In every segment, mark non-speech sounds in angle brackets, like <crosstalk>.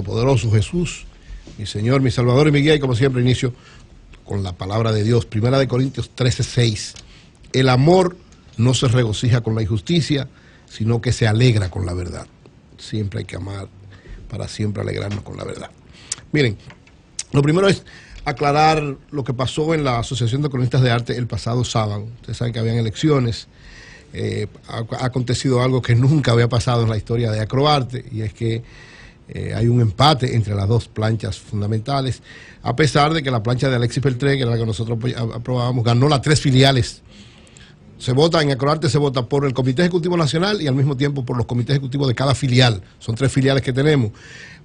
Todopoderoso Jesús, mi Señor, mi Salvador y mi guía, y como siempre inicio con la palabra de Dios. Primera de Corintios 13:6. El amor no se regocija con la injusticia, sino que se alegra con la verdad. Siempre hay que amar para siempre alegrarnos con la verdad. Miren, lo primero es aclarar lo que pasó en la Asociación de Cronistas de Arte el pasado sábado. Ustedes saben que habían elecciones. Eh, ha, ha acontecido algo que nunca había pasado en la historia de Acroarte, y es que eh, hay un empate entre las dos planchas fundamentales, a pesar de que la plancha de Alexis Peltré, que era la que nosotros aprobábamos, ganó las tres filiales. Se vota, en Acroarte se vota por el Comité Ejecutivo Nacional y al mismo tiempo por los comités ejecutivos de cada filial. Son tres filiales que tenemos.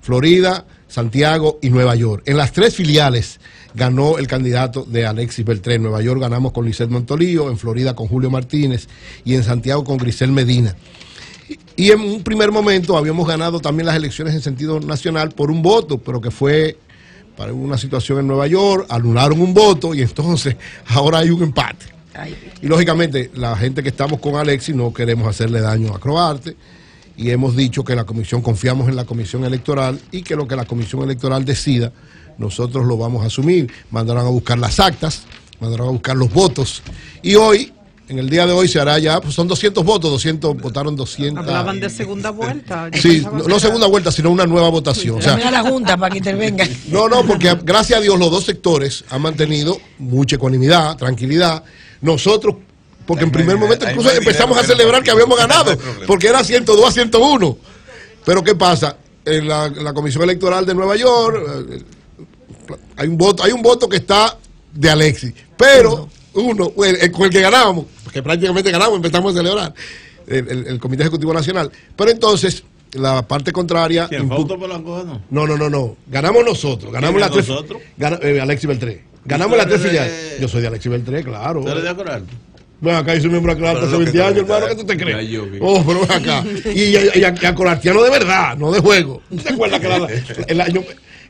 Florida, Santiago y Nueva York. En las tres filiales ganó el candidato de Alexis Beltré. En Nueva York ganamos con Lisset Montolío, en Florida con Julio Martínez y en Santiago con Grisel Medina. Y en un primer momento habíamos ganado también las elecciones en sentido nacional por un voto, pero que fue para una situación en Nueva York, anularon un voto y entonces <laughs> ahora hay un empate. Y lógicamente la gente que estamos con Alexis no queremos hacerle daño a Croarte y hemos dicho que la comisión, confiamos en la comisión electoral y que lo que la comisión electoral decida, nosotros lo vamos a asumir. Mandarán a buscar las actas, mandarán a buscar los votos y hoy, en el día de hoy se hará ya, pues son 200 votos, 200, votaron 200. Hablaban de segunda vuelta. Sí, no, segunda vuelta, sino una nueva votación. O sea, la Junta para que intervenga. <laughs> no, no, porque gracias a Dios los dos sectores han mantenido mucha ecuanimidad, tranquilidad. Nosotros, porque en primer momento incluso empezamos a celebrar que habíamos ganado, porque era 102 a 101. Pero ¿qué pasa? En la, la Comisión Electoral de Nueva York eh, hay un voto, hay un voto que está de Alexis, pero uno, el- el- con el que ganábamos, porque prácticamente ganamos, empezamos a celebrar, el, el- el Comité Ejecutivo Nacional. Pero entonces, la parte contraria... ¿Quién? ¿Fausto Polanco ganó? no, no, no, no. Ganamos nosotros. Ganamos ¿Quién las es tres. nosotros? Gana- eh, Alexis Beltré. Ganamos ¿Usted las tres es de- filiales. Yo soy de Alexis Beltré, claro. ¿Usted le dio coral? Ven acá, yo soy miembro de Pero hace lo que 20 te años, hermano. ¿qué tú te crees? yo. Oh, pero acá. Y, y, y, y Acroartiano de verdad, no de juego. ¿Te acuerdas que la- <laughs> el año,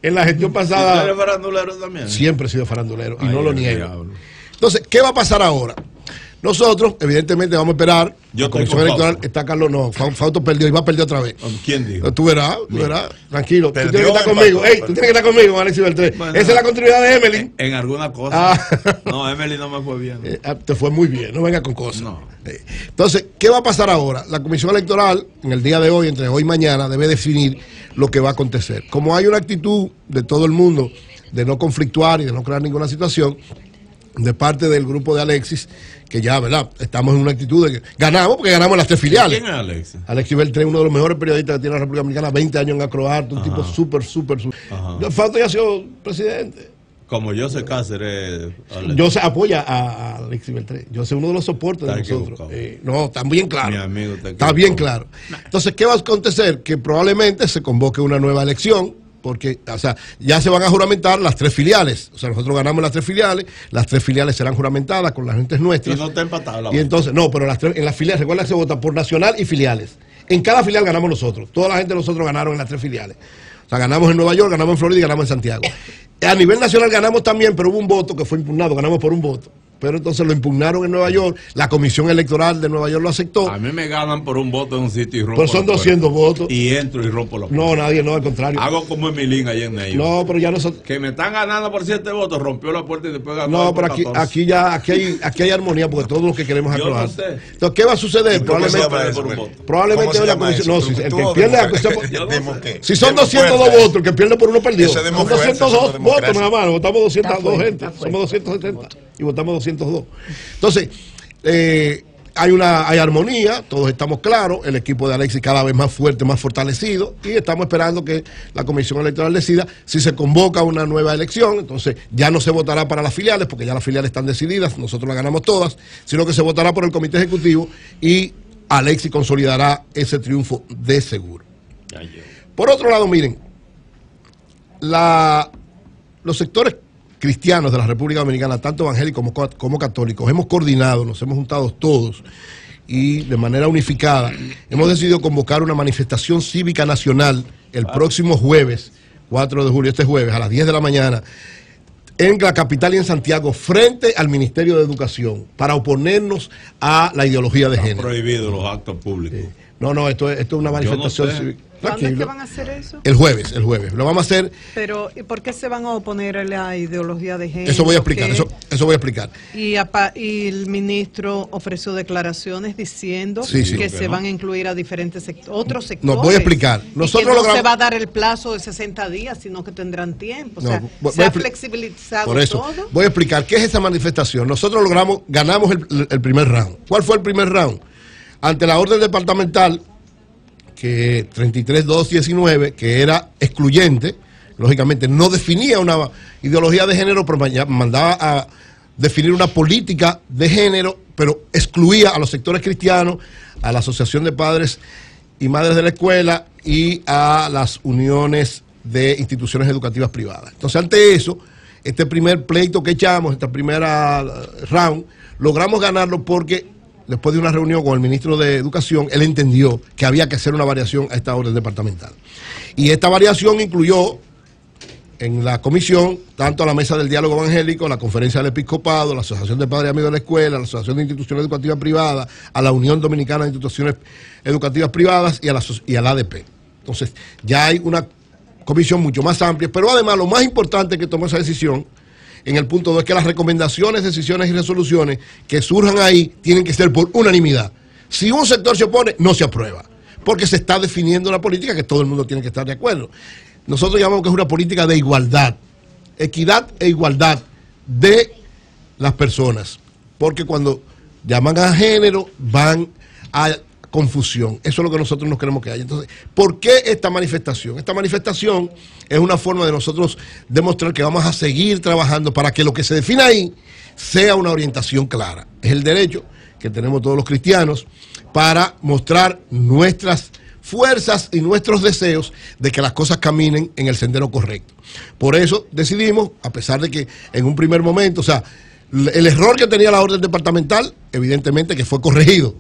en la gestión ¿Usted pasada es farandulero también? siempre he sido farandulero y Ay, no lo niego? diablo. Entonces, ¿qué va a pasar ahora? Nosotros, evidentemente, vamos a esperar. Yo la Comisión Electoral está Carlos, no, Fa- Fausto perdió y va a perder otra vez. ¿Quién dijo? Tú verás, tú verás, tranquilo. Tú tienes que estar conmigo. Ey, tú tienes que estar conmigo, Alexis Beltré. Bueno. Esa es la continuidad de Emily. En alguna cosa. Ah. <laughs> No, Emily no me fue bien. Eh, ah, te fue muy bien, no venga con cosas. No. Eh, Entonces, ¿qué va a pasar ahora? La Comisión Electoral, en el día de hoy, entre hoy y mañana, debe definir lo que va a acontecer. Como hay una actitud de todo el mundo de no conflictuar y de no crear ninguna situación, de parte del grupo de Alexis, que ya, ¿verdad? Estamos en una actitud de que ganamos porque ganamos las tres filiales. ¿Quién es Alexis? Alexis Beltré, uno de los mejores periodistas que tiene la República Dominicana, 20 años en Acroarte, un tipo súper, súper, súper. Falta ya ha sido presidente. Como yo sé Cáceres. Alex. Yo sé, apoya a, Alexis Beltré. Yo sé uno de los soportes de nosotros. Eh, no, está bien claro. Mi amigo está está bien claro. Entonces, ¿qué va a acontecer? Que probablemente se convoque una nueva elección, porque, o sea, ya se van a juramentar las tres filiales. O sea, nosotros ganamos las tres filiales, las tres filiales serán juramentadas con las gentes Y nuestras. no está empatado la Y entonces, no, pero las tres- en las filiales, recuerda que se vota por nacional y filiales. En cada filial ganamos nosotros. Toda la gente de nosotros ganaron en las tres filiales. O sea, ganamos en Nueva York, ganamos en Florida y ganamos en Santiago. A nivel nacional ganamos también, pero hubo un voto que fue impugnado, ganamos por un voto. Pero entonces lo impugnaron en Nueva York, la Comisión Electoral de Nueva York lo aceptó. A mí me ganan por un voto en un sitio y rompo. Pues son la puerta. 200 votos. Y entro y rompo la puerta. No, nadie, no, al contrario. Hago como Emilín allá en Neiva. No, pero ya nosotros. Que me están ganando por 7 votos, rompió la puerta y después ganó. No, pero aquí, 14. aquí ya aquí hay, aquí hay armonía porque todos los que queremos no aprobar. sé. Entonces, ¿qué va a suceder? ¿Y cómo se Probablemente, eso, por un Mel? voto. probablemente ¿Cómo se la comisión. eso? No, si el que pierde la qué. Si son Demo 202 fuerte. votos, el que pierde por uno perdió. Es Son democracia, 202 eso es votos nada más, votamos 202 Está fuerte, gente, somos 270 y votamos 202. Entonces, eh, hay una hay armonía, todos estamos claros, el equipo de Alexis cada vez más fuerte, más fortalecido y estamos esperando que la Comisión Electoral decida si se convoca una nueva elección, entonces ya no se votará para las filiales porque ya las filiales están decididas, nosotros las ganamos todas, sino que se votará por el Comité Ejecutivo y Alexis consolidará ese triunfo de seguro. Por otro lado, miren, la, los sectores cristianos de la República Dominicana, tanto evangélicos como, co- como católicos, hemos coordinado, nos hemos juntado todos y de manera unificada hemos decidido convocar una manifestación cívica nacional el próximo jueves, 4 de julio, este jueves, a las 10 de la mañana, en la capital y en Santiago, frente al Ministerio de Educación, para oponernos a la ideología de Están género. prohibidos los actos públicos. No, no, esto es, esto es una no manifestación sé. cívica. ¿Cuándo es que van a hacer eso? El jueves, el jueves. Lo vamos a hacer. Pero, ¿y por qué se van a oponer a la ideología de género? Eso voy a explicar, eso, eso voy a explicar. Y, y el ministro ofreció declaraciones diciendo que se van a incluir a diferentes sectores, otros sectores. No, voy a explicar. Nosotros no se va a dar el plazo de 60 días, sino que tendrán tiempo. O sea, se ha flexibilizado por eso, Voy a explicar qué es esa manifestación. Nosotros logramos, ganamos el primer round. ¿Cuál fue el primer round? Ante la orden departamental que 33.219, que era excluyente, lógicamente no definía una ideología de género, pero mandaba a definir una política de género, pero excluía a los sectores cristianos, a la Asociación de Padres y Madres de la Escuela y a las uniones de instituciones educativas privadas. Entonces, ante eso, este primer pleito que echamos, esta primera round, logramos ganarlo porque después de una reunión con el ministro de Educación, él entendió que había que hacer una variación a esta orden departamental. Y esta variación incluyó en la comisión tanto a la Mesa del Diálogo Evangélico, la Conferencia del Episcopado, la Asociación de Padres y Amigos de la Escuela, la Asociación de Instituciones Educativas Privadas, a la Unión Dominicana de Instituciones Educativas Privadas y a la, y al ADP. Entonces, ya hay una comisión mucho más amplia, pero además lo más importante que tomó esa decisión en el punto 2 es que las recomendaciones, decisiones y resoluciones que surjan ahí tienen que ser por unanimidad. Si un sector se opone, no se aprueba, porque se está definiendo una política que todo el mundo tiene que estar de acuerdo. Nosotros llamamos que es una política de igualdad, equidad e igualdad de las personas, porque cuando llaman a género van a confusión. Eso es lo que nosotros nos queremos que haya. Entonces, ¿por qué esta manifestación? Esta manifestación es una forma de nosotros demostrar que vamos a seguir trabajando para que lo que se defina ahí sea una orientación clara. Es el derecho que tenemos todos los cristianos para mostrar nuestras fuerzas y nuestros deseos de que las cosas caminen en el sendero correcto. Por eso decidimos, a pesar de que en un primer momento, o sea, el error que tenía la orden departamental, evidentemente que fue corregido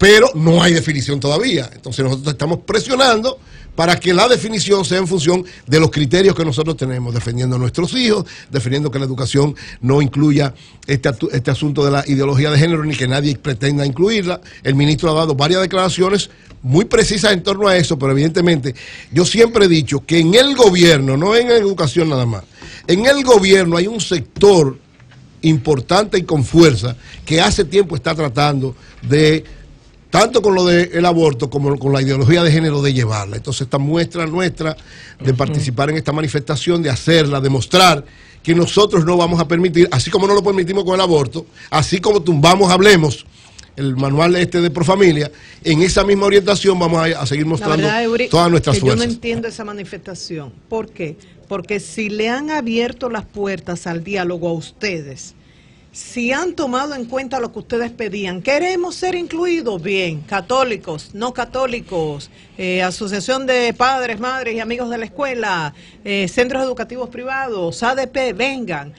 pero no hay definición todavía. Entonces nosotros estamos presionando para que la definición sea en función de los criterios que nosotros tenemos, defendiendo a nuestros hijos, defendiendo que la educación no incluya este, este asunto de la ideología de género ni que nadie pretenda incluirla. El ministro ha dado varias declaraciones muy precisas en torno a eso, pero evidentemente yo siempre he dicho que en el gobierno, no en educación nada más, en el gobierno hay un sector importante y con fuerza que hace tiempo está tratando de tanto con lo del aborto como con la ideología de género de llevarla. Entonces esta muestra nuestra de participar en esta manifestación, de hacerla, de mostrar que nosotros no vamos a permitir, así como no lo permitimos con el aborto, así como tumbamos, hablemos, el manual este de Profamilia, en esa misma orientación vamos a, seguir mostrando todas nuestras fuerzas. Yo no entiendo esa manifestación. ¿Por qué? Porque si le han abierto las puertas al diálogo a ustedes, si han tomado en cuenta lo que ustedes pedían, queremos ser incluidos, bien, católicos, no católicos, eh, asociación de padres, madres y amigos de la escuela, eh, centros educativos privados, ADP, vengan.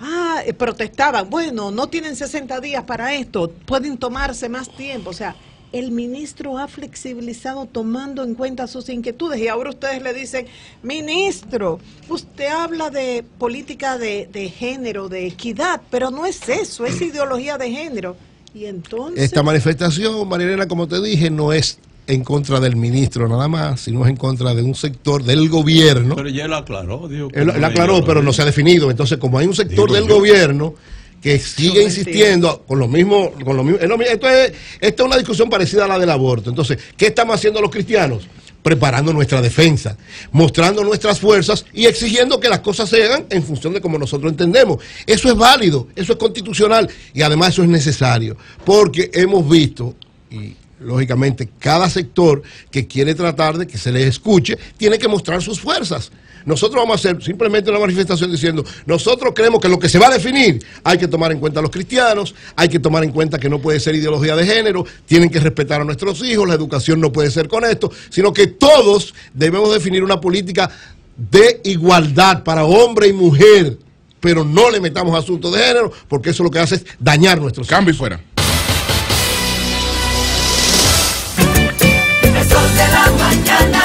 Ah, eh, protestaban, bueno, no tienen 60 días para esto, pueden tomarse más tiempo, o sea, el ministro ha flexibilizado tomando en cuenta sus inquietudes y ahora ustedes le dicen, ministro, usted habla de política de, género, de equidad, pero no es eso, es ideología de género. Y entonces... Esta manifestación, Marilena, como te dije, no es en contra del ministro nada más, sino es en contra de un sector del gobierno. Pero ya lo aclaró. Digo, él, aclaró, pero no se ha definido. Entonces, como hay un sector del gobierno que sigue insistiendo con lo mismo, con lo mismo, esto, es, esto es una discusión parecida a la del aborto. Entonces, ¿qué estamos haciendo los cristianos? Preparando nuestra defensa, mostrando nuestras fuerzas y exigiendo que las cosas se hagan en función de como nosotros entendemos. Eso es válido, eso es constitucional y además eso es necesario, porque hemos visto, y lógicamente cada sector que quiere tratar de que se les escuche, tiene que mostrar sus fuerzas. Nosotros vamos a hacer simplemente una manifestación diciendo, nosotros creemos que lo que se va a definir hay que tomar en cuenta a los cristianos, hay que tomar en cuenta que no puede ser ideología de género, tienen que respetar a nuestros hijos, la educación no puede ser con esto, sino que todos debemos definir una política de igualdad para hombre y mujer, pero no le metamos asuntos de género, porque eso lo que hace es dañar nuestros Cambio y fuera. de la mañana.